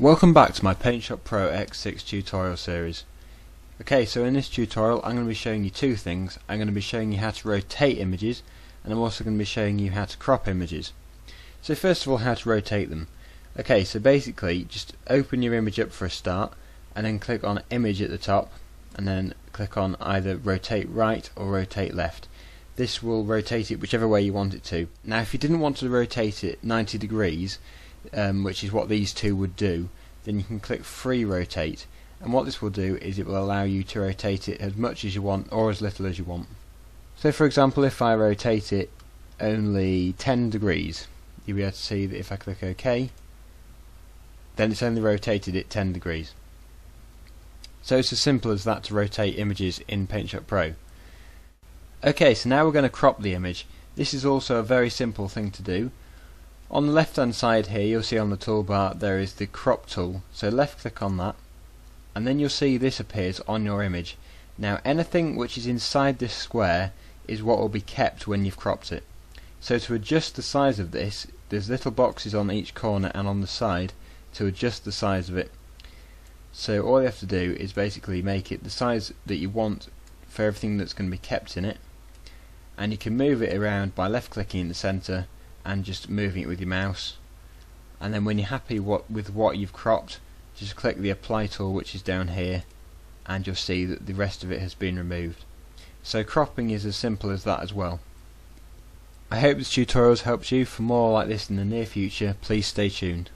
Welcome back to my PaintShop Pro X6 tutorial series. Okay, so in this tutorial I'm going to be showing you two things. I'm going to be showing you how to rotate images and I'm also going to be showing you how to crop images. So first of all how to rotate them. Okay, so basically just open your image up for a start and then click on image at the top and then click on either rotate right or rotate left. This will rotate it whichever way you want it to. Now if you didn't want to rotate it 90 degrees um, which is what these two would do, then you can click free rotate and what this will do is it will allow you to rotate it as much as you want or as little as you want. So for example if I rotate it only 10 degrees you'll be able to see that if I click OK then it's only rotated it 10 degrees. So it's as simple as that to rotate images in PaintShop Pro. Okay so now we're going to crop the image. This is also a very simple thing to do on the left hand side here you'll see on the toolbar there is the crop tool. So left click on that and then you'll see this appears on your image. Now anything which is inside this square is what will be kept when you've cropped it. So to adjust the size of this there's little boxes on each corner and on the side to adjust the size of it. So all you have to do is basically make it the size that you want for everything that's going to be kept in it. And you can move it around by left clicking in the center and just moving it with your mouse. And then when you're happy what, with what you've cropped just click the apply tool which is down here and you'll see that the rest of it has been removed. So cropping is as simple as that as well. I hope this tutorial has helped you. For more like this in the near future please stay tuned